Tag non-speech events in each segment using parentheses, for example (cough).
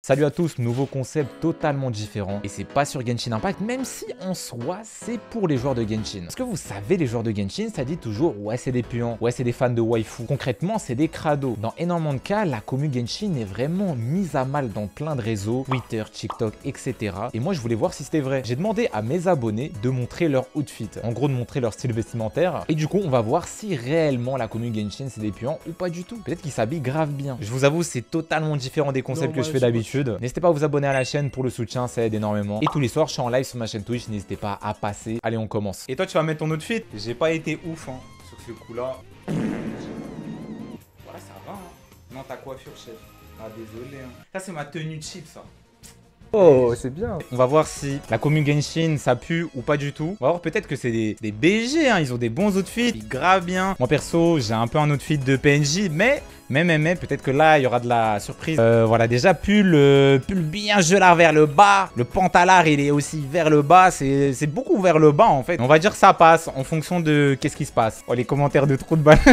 Salut à tous, nouveau concept totalement différent et c'est pas sur Genshin Impact même si en soi c'est pour les joueurs de Genshin. Parce que vous savez les joueurs de Genshin ça dit toujours ouais c'est des puants, ouais c'est des fans de waifu. Concrètement c'est des crados. Dans énormément de cas la commu Genshin est vraiment mise à mal dans plein de réseaux, Twitter, TikTok etc. Et moi je voulais voir si c'était vrai. J'ai demandé à mes abonnés de montrer leur outfit, en gros de montrer leur style vestimentaire et du coup on va voir si réellement la commu Genshin c'est des puants ou pas du tout. Peut-être qu'ils s'habillent grave bien. Je vous avoue c'est totalement différent des concepts que je fais d'habitude. N'hésitez pas à vous abonner à la chaîne pour le soutien, ça aide énormément. Et tous les soirs, je suis en live sur ma chaîne Twitch, n'hésitez pas à passer. Allez, on commence. Et toi, tu vas mettre ton outfit? J'ai pas été ouf hein, sur ce coup-là. Voilà, ça va. Hein. Non, ta coiffure, chef. Ah, désolé. Hein. Ça, c'est ma tenue cheap, ça. Oh, c'est bien. On va voir si la commune Genshin, ça pue ou pas du tout. On va voir peut-être que c'est des, des, BG, hein. ils ont des bons outfits, ils gravent bien. Moi perso, j'ai un peu un outfit de PNJ, mais mais, mais, peut-être que là, il y aura de la surprise. Euh, voilà, déjà, pull, euh, pull bien gelard vers le bas. Le pantalard, il est aussi vers le bas. C'est beaucoup vers le bas, en fait. On va dire que ça passe en fonction de qu'est-ce qui se passe. Oh, les commentaires de trou de balle. (laughs)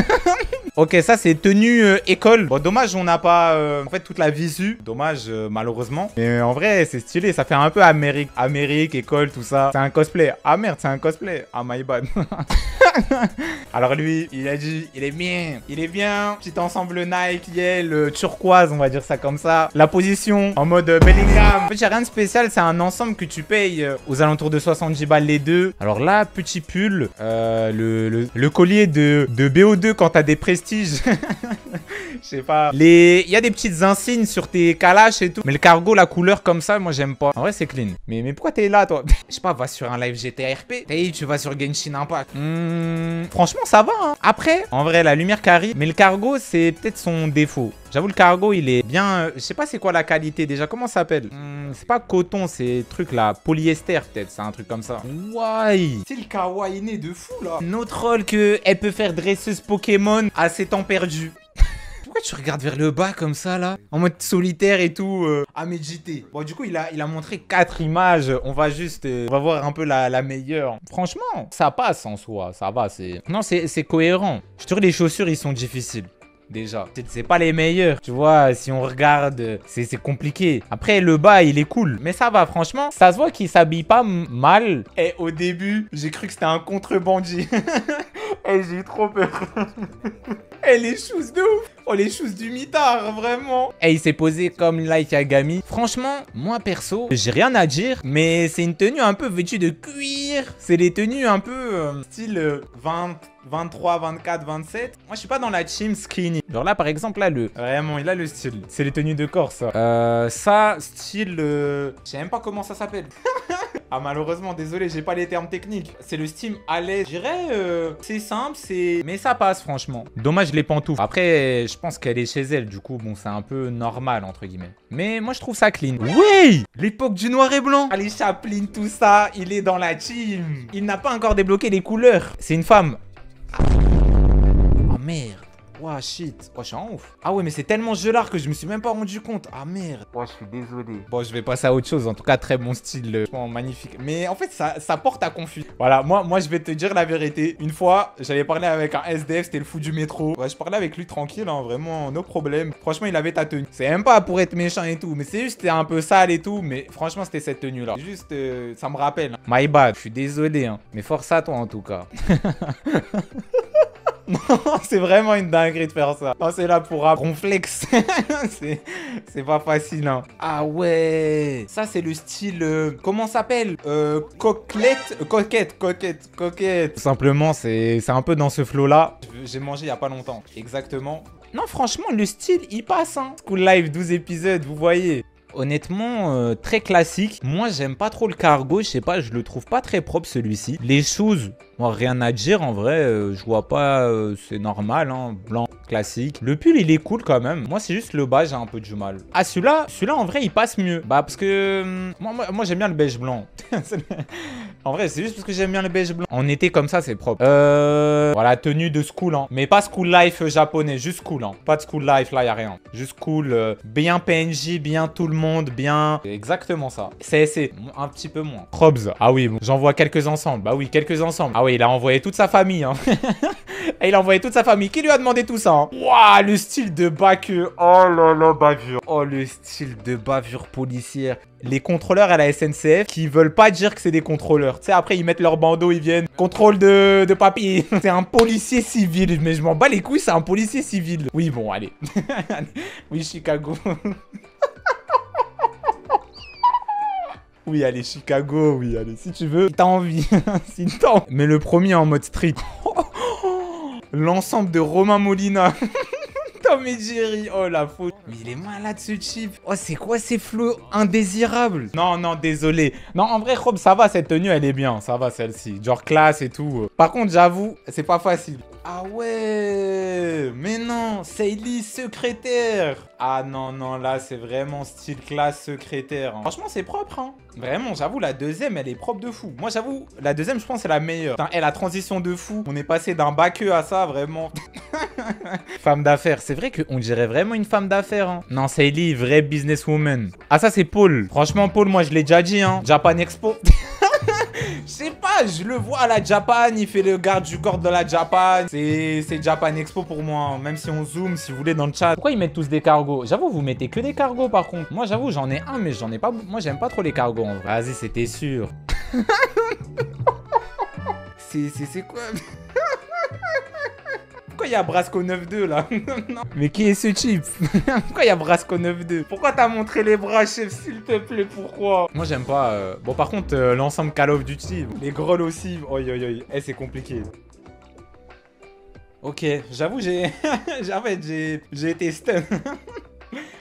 ok, ça, c'est tenue euh, école. Bon, dommage, on n'a pas, euh, en fait, toute la visu. Dommage, malheureusement. Mais en vrai, c'est stylé. Ça fait un peu Amérique, Amérique, école, tout ça. C'est un cosplay. Ah merde, c'est un cosplay. Ah, my bad. (laughs) Alors lui, il a dit, il est bien. Il est bien. Petit ensemble Nike, le turquoise, on va dire ça comme ça. La position en mode Bellingham. En fait, il rien de spécial, c'est un ensemble que tu payes euh, aux alentours de 70 balles les deux. Alors là, petit pull, euh, le, le, collier de, de BO2 quand t'as des prestígio. (laughs) Je sais pas. Les... Il y a des petites insignes sur tes calaches et tout. Mais le cargo, la couleur comme ça, moi j'aime pas. En vrai, c'est clean. Mais, mais pourquoi t'es là, toi? (laughs) Je sais pas, va sur un live GTRP. Hey, tu vas sur Genshin Impact. Hmm, franchement, ça va. Hein. Après, en vrai, la lumière carry. Mais le cargo, c'est peut-être son défaut. J'avoue, le cargo, il est bien... Euh, je sais pas c'est quoi la qualité déjà. Comment ça s'appelle? Hmm, C'est pas coton, c'est truc là. Polyester peut-être, c'est un truc comme ça. Ouais C'est le kawaii né de fou là. Notre rôle que elle peut faire dresseuse Pokémon à ses temps perdus. Tu regardes vers le bas comme ça là En mode solitaire et tout, euh, à méditer. Bon du coup il a, il a montré quatre images, on va juste, euh, on va voir un peu la, la, meilleure. Franchement, ça passe en soi, ça va, c'est... Non c'est cohérent. Je dis les chaussures ils sont difficiles déjà. C'est pas les meilleurs, tu vois, si on regarde, c'est compliqué. Après, le bas, il est cool, mais ça va, franchement. Ça se voit qu'il s'habille pas mal. Et au début, j'ai cru que c'était un contrebandier. (laughs) Et j'ai eu trop peur. (laughs) Les choses de ouf Oh les choses du mitard, vraiment Et il s'est posé comme Light Yagami. Franchement, moi perso, j'ai rien à dire, mais c'est une tenue un peu vêtue de cuir. C'est des tenues un peu euh, style 20... Euh, 23, 24, 27. Moi, je suis pas dans la team skinny. Genre là, par exemple, là, le... Vraiment, il a le style. C'est les tenues de corps, ça. Euh, ça, style... Euh... Je sais même pas comment ça s'appelle. (laughs) ah, malheureusement, désolé, j'ai pas les termes techniques. C'est le style à l'aise. Je dirais, euh, c'est simple, c'est... Mais ça passe, franchement. Dommage les pantoufles. Après, je pense qu'elle est chez elle. Du coup, bon, c'est un peu normal, entre guillemets. Mais moi, je trouve ça clean. Oui L'époque du noir et blanc. Allez, Chaplin, tout ça, il est dans la team. Il n'a pas encore débloqué les couleurs. C'est une femme. Oh merde. Ouah, shit. Oh, je suis en ouf. Ah ouais, mais c'est tellement gelard que je me suis même pas rendu compte. Ah merde. Oh, je suis désolé. Bon, je vais passer à autre chose. En tout cas, très bon style. magnifique. Mais en fait, ça, ça porte à confus. Voilà, moi, moi, je vais te dire la vérité. Une fois, j'avais parlé avec un SDF, c'était le fou du métro. Ouais, je parlais avec lui tranquille, hein, vraiment, no problème. Franchement, il avait ta tenue. C'est même pas pour être méchant et tout, mais c'est juste, c'était un peu sale et tout. Mais franchement, c'était cette tenue-là. Juste, euh, ça me rappelle. Hein. My bad. Je suis désolé, hein. Mais force à toi, en tout cas. (laughs) (laughs) C'est vraiment une dinguerie de faire ça. C'est là pour un flex. (laughs) c'est pas facile, hein. Ah ouais. Ça, c'est le style... Euh, comment s'appelle euh, Coquelette euh, Coquette, coquette, coquette. Tout simplement, c'est un peu dans ce flow-là. J'ai mangé il y a pas longtemps. Exactement. Non, franchement, le style, il passe, hein. School Live, 12 épisodes, vous voyez honnêtement euh, très classique. Moi j'aime pas trop le cargo, je sais pas, je le trouve pas très propre celui-ci. Les choses, moi rien à dire en vrai, euh, je vois pas, euh, c'est normal, hein, blanc classique. Le pull il est cool quand même. Moi c'est juste le bas, j'ai un peu du mal. Ah celui-là, celui-là en vrai il passe mieux. Bah parce que moi, moi, j'aime bien le beige blanc. (laughs) En vrai, c'est juste parce que j'aime bien le beige blanc. En été comme ça, c'est propre. Euh... Voilà, tenue de school, hein. Mais pas school life japonais, juste cool, hein. Pas de school life, là, y a rien. Juste cool, euh, bien PNJ, bien tout le monde, bien... Exactement ça. CSC, un petit peu moins. Probs, ah oui, bon. j'envoie quelques ensemble. Bah oui, quelques ensemble. Ah il a envoyé toute sa famille, hein. (laughs) Il a envoyé toute sa famille. Qui lui a demandé tout ça hein? Le style de bavure. Oh là là, bavure. Oh, le style de bavure policière. Les contrôleurs à la SNCF qui veulent pas dire que c'est des contrôleurs. Tu sais, après, ils mettent leur bandeau, ils viennent. Contrôle de, de papier. (laughs) c'est un policier civil. Mais je m'en bats les couilles, c'est un policier civil. Oui, bon, allez. (laughs) oui, Chicago. Oui, allez, Chicago, oui, allez, si tu veux, si t'as envie, (laughs) si t'as Mais le premier en mode street. (laughs) L'ensemble de Romain Molina. (laughs) Tom et Jerry. Oh la faute. Mais il est malade ce chip. Oh c'est quoi ces flots indésirables? Non non désolé. Non en vrai Rob ça va cette tenue elle est bien. Ça va celle-ci. Genre classe et tout. Par contre j'avoue c'est pas facile. Ah ouais Mais non Seili secrétaire Ah non non là c'est vraiment style classe secrétaire. Hein. Franchement c'est propre hein. Vraiment j'avoue la deuxième elle est propre de fou. Moi j'avoue la deuxième je pense c'est la meilleure. Putain, elle la transition de fou. On est passé d'un bac à ça vraiment. (laughs) femme d'affaires. C'est vrai qu'on dirait vraiment une femme d'affaires. Hein. Non Seili vraie businesswoman. Ah ça c'est Paul. Franchement Paul moi je l'ai déjà dit hein. Japan Expo. (laughs) Je sais je le vois à la Japan, il fait le garde du corps de la Japan. C'est Japan Expo pour moi, hein. même si on zoome, si vous voulez, dans le chat. Pourquoi ils mettent tous des cargos? J'avoue, vous mettez que des cargos par contre. Moi, j'avoue, j'en ai un, mais j'en ai pas... Moi, j'aime pas trop les cargos en vrai. Vas-y, c'était sûr. (laughs) c'est quoi? Pourquoi il y a Brasco 9-2 là (laughs) Mais qui est ce chip (laughs) Pourquoi il y a Brasco 9-2 Pourquoi t'as montré les bras, chef, s'il te plaît Pourquoi Moi, j'aime pas. Euh, bon, par contre, euh, l'ensemble Call of Duty, les grolls aussi. Oi, oi, oi. Eh, c'est compliqué. Ok, j'avoue, j'ai. (laughs) en fait, j'ai été stun.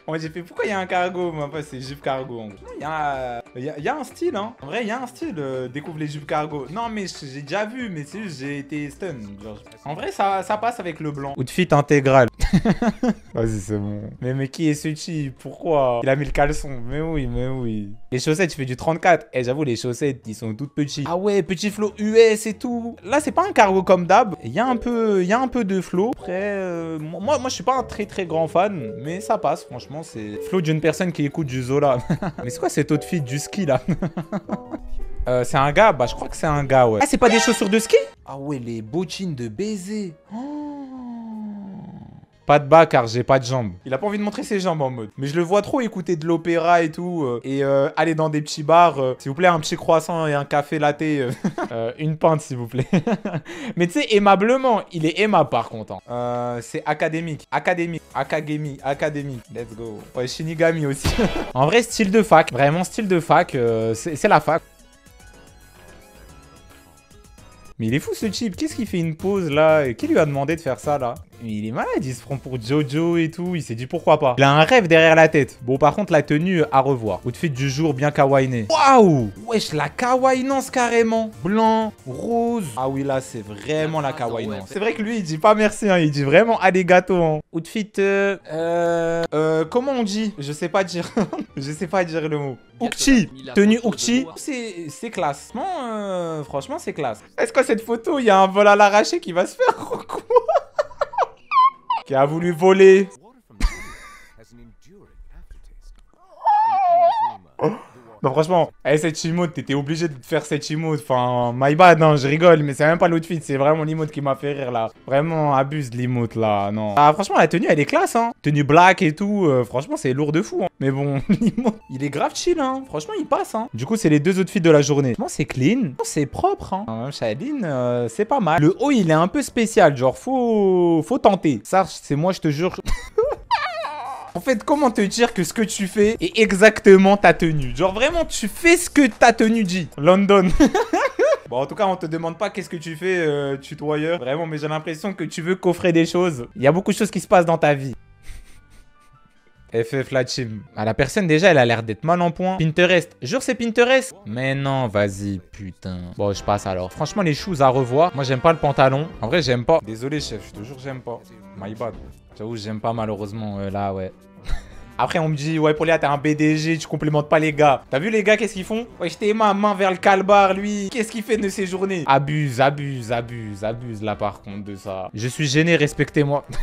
Moi j'ai fait pourquoi il y a un cargo? Moi c'est jupe cargo. Il y, a, y, a, un style hein. En vrai il y a un style euh, découvre les jupes cargo. Non mais j'ai déjà vu mais c'est juste j'ai été stun. en vrai ça, ça passe avec le blanc. Outfit intégral. (laughs) Vas-y c'est bon. Mais mais qui est ce type? Pourquoi? Il a mis le caleçon. Mais oui mais oui. Les chaussettes tu fais du 34. Et eh, j'avoue les chaussettes ils sont toutes petites. Ah ouais petit flow US et tout. Là c'est pas un cargo comme d'hab. Il y a un peu il y a un peu de flow. Après euh, moi moi je suis pas un très très grand fan mais ça passe franchement c'est flow d'une personne qui écoute du Zola. (laughs) Mais c'est quoi cette autre fille du ski là? (laughs) Euh, C'est un gars? Bah je crois que c'est un gars ouais. Ah c'est pas des chaussures de ski? Ah ouais les bottines de baiser. Oh pas de bas car j'ai pas de jambes. Il a pas envie de montrer ses jambes en mode. Mais je le vois trop écouter de l'opéra et tout. Euh, et euh, aller dans des petits bars. Euh, s'il vous plaît, un petit croissant et un café latte. (laughs) une pinte, s'il vous plaît. (laughs) Mais tu sais, aimablement. Il est aimable par contre. Hein. c'est académique. Académique. Akagemi. Académique. Let's go. Ouais, Shinigami aussi. (laughs) en vrai, style de fac. Vraiment style de fac. c'est la fac. Mais il est fou ce chip, qu'est-ce qu'il fait une pause là? Qui lui a demandé de faire ça là? Il est malade, il se prend pour Jojo et tout, il s'est dit pourquoi pas? Il a un rêve derrière la tête. Bon par contre la tenue à revoir. Outfit du jour bien kawaiiné. Waouh Wesh la kawaiinance carrément. Blanc, rose. Ah oui là c'est vraiment la kawaiinance. C'est vrai que lui il dit pas merci, hein. il dit vraiment allez gâteau. Hein. Outfit, euh, euh, euh, comment on dit? Je sais pas dire. (laughs) Je sais pas dire le mot. Ukchi, tenue Ukchi, c'est classe. Euh, franchement c'est classe. Est-ce que cette photo, il y a un vol à l'arraché qui va se faire quoi? (laughs) Qui a voulu voler. Non, franchement, hey, cette emote, t'étais obligé de faire cette emote. Enfin, my bad, non, je rigole, mais c'est même pas l'outfit, c'est vraiment l'emote qui m'a fait rire là. Vraiment, abuse de l'emote là, non. Ah, franchement, la tenue, elle est classe, hein. Tenue black et tout, euh, franchement, c'est lourd de fou. Hein. Mais bon, (laughs) l'emote, il est grave chill, hein. Franchement, il passe, hein. Du coup, c'est les deux outfits de la journée. Franchement, c'est clean. C'est propre, hein. Même euh, c'est pas mal. Le haut, il est un peu spécial, genre, faut, faut tenter. Ça, c'est moi, je te jure. (laughs) En fait, comment te dire que ce que tu fais est exactement ta tenue? Genre vraiment, tu fais ce que ta tenue dit. London. (laughs) Bon, en tout cas, on te demande pas qu'est-ce que tu fais, euh, tutoyeur. Vraiment, mais j'ai l'impression que tu veux coffrer des choses. Il y a beaucoup de choses qui se passent dans ta vie. FF la team. Ah, la personne, déjà, elle a l'air d'être mal en point. Pinterest. Jure, c'est Pinterest? Mais non, vas-y, putain. Bon, je passe alors. Franchement, les shoes à revoir. Moi, j'aime pas le pantalon. En vrai, j'aime pas. Désolé, chef. Je te jure, j'aime pas. My bad. J'avoue, j'aime pas malheureusement. Euh, là, ouais. (laughs) Après, on me dit, ouais, Paulia, t'es un BDG, tu complémentes pas les gars. T'as vu les gars, qu'est-ce qu'ils font? Ouais, j'étais ma main vers le calbar, lui. Qu'est-ce qu'il fait de ses journées? Abuse, abuse, abuse, abuse là par contre de ça. Je suis gêné, respectez-moi. (laughs)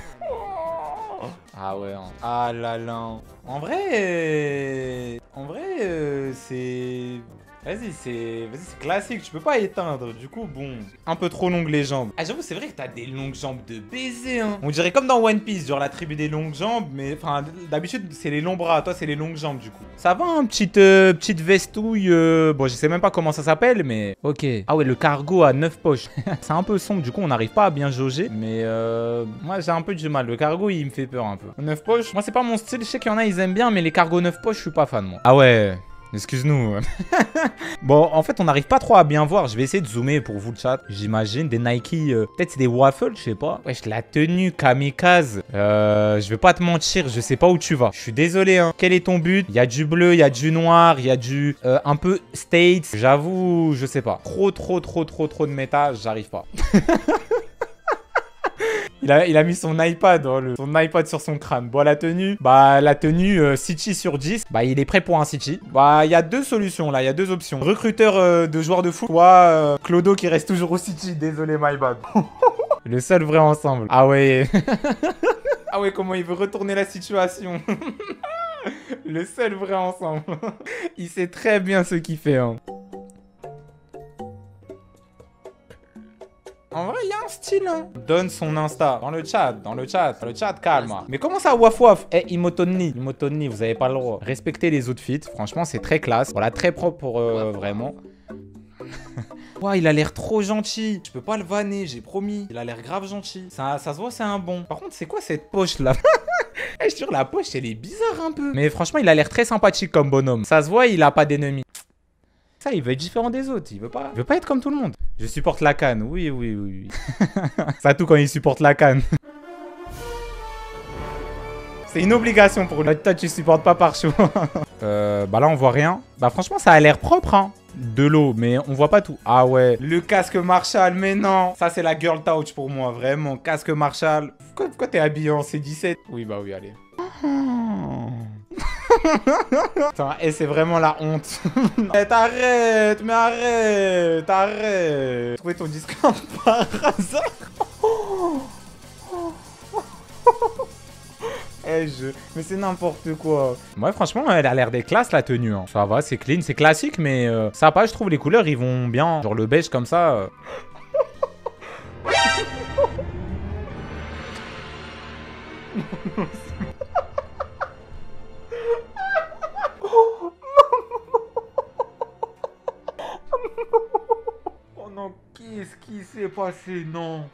Ah ouais. hein. Ah là là. En vrai, en vrai, euh, c'est. Vas-y, c'est vas-y, c'est classique, tu peux pas éteindre. Du coup, bon, un peu trop longues les jambes. Ah, j'avoue, c'est vrai que t'as des longues jambes de baiser, hein. On dirait comme dans One Piece, genre la tribu des longues jambes, mais enfin, d'habitude, c'est les longs bras. Toi, c'est les longues jambes, du coup. Ça va, un petite, euh, petite vestouille. euh, Bon, je sais même pas comment ça s'appelle, mais ok. Ah ouais, le cargo à 9 poches. (laughs) c'est un peu sombre, du coup, on n'arrive pas à bien jauger, mais euh, moi, j'ai un peu du mal. Le cargo, il me fait peur un peu. 9 poches, moi, c'est pas mon style. Je sais qu'il y en a, ils aiment bien, mais les cargos 9 poches, je suis pas fan, moi. Ah ouais. Excuse-nous. (laughs) bon, en fait, on n'arrive pas trop à bien voir. Je vais essayer de zoomer pour vous le chat. J'imagine des Nike. euh, Peut-être c'est des waffles, je sais pas. Wesh, la tenue kamikaze. Euh, je vais pas te mentir, je sais pas où tu vas. Je suis désolé, hein. Quel est ton but? Il y a du bleu, il y a du noir, il y a du euh, un peu States. J'avoue, je sais pas. Trop, trop, trop, trop, trop de méta, j'arrive pas. (laughs) Il a, mis son iPad, le- son iPad sur son crâne. Bon, la tenue, bah la tenue euh, sur 10, bah il est prêt pour un City. Bah il y a deux solutions là, il y a deux options. Recruteur euh, de joueurs de foot, soit euh, Clodo qui reste toujours au City. Désolé, my bad. (laughs) le seul vrai ensemble. Ah ouais. (laughs) ah ouais, comment il veut retourner la situation. (laughs) le seul vrai ensemble. il sait très bien ce qu'il fait. Hein. En vrai, il y a un style, hein. Donne son Insta dans le chat, dans le chat, dans le chat, calme. Mais comment ça, waf waf Eh, Imotonni, Imotonni, vous avez pas le droit. Respectez les outfits, franchement, c'est très classe. Voilà, très propre pour euh, vraiment. (laughs) Ouah, il a l'air trop gentil. Je peux pas le vanner, j'ai promis. Il a l'air grave gentil. Ça, ça se voit, c'est un bon. Par contre, c'est quoi cette poche là? Eh, (laughs) je te jure, la poche, elle est bizarre un peu. Mais franchement, il a l'air très sympathique comme bonhomme. Ça se voit, il a pas d'ennemis. Ça, il veut être différent des autres. Il veut pas, il veut pas être comme tout le monde. Je supporte la canne. Oui, oui, oui. oui. (laughs) Ça tout quand il supporte la canne. C'est une obligation pour lui. Toi, tu supportes pas par choix. (laughs) euh, bah là, on voit rien. Bah franchement, ça a l'air propre, hein. De l'eau, mais on voit pas tout. Ah ouais. Le casque Marshall, mais non. Ça, c'est la girl touch pour moi, vraiment. Casque Marshall. Pourquoi, pourquoi t'es habillé en C17 Oui, bah oui, allez. Putain, et c'est vraiment la honte. (laughs) Eh, t'arrêtes, mais arrête, arrête. Trouver ton Discord par hasard. Je... Mais c'est n'importe quoi. Moi, franchement, elle a l'air des classes, la tenue. hein. Ça va, c'est clean, c'est classique, mais euh, ça pas, je trouve les couleurs, ils vont bien. Genre le beige comme ça. euh. (laughs) qu'est-ce qui s'est passé Non?